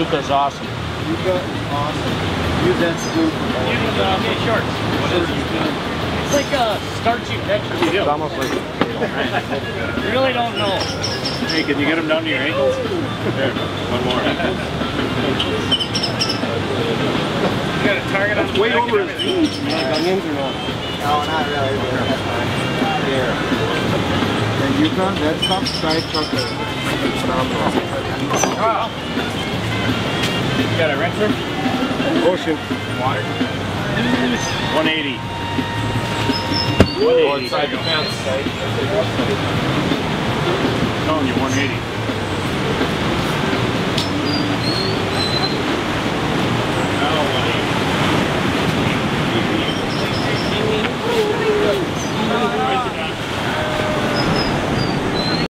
Yuca's awesome. Yuca, is awesome. Use that scoop. Yuca's uh, mini shorts. What is Yuca? It's like a starchy vegetable. It's almost like You really don't know. Hey, can you get them down to your ankles? There, one more. You got a target on the Way over and his everything. knees, man. Onions or not? No, not really. That's fine. There. And Yuca, that stuff, fried chocolate. It's phenomenal. You got a rinser? Ocean. Water. 180. Oh, 180. inside the fence. Telling you 180.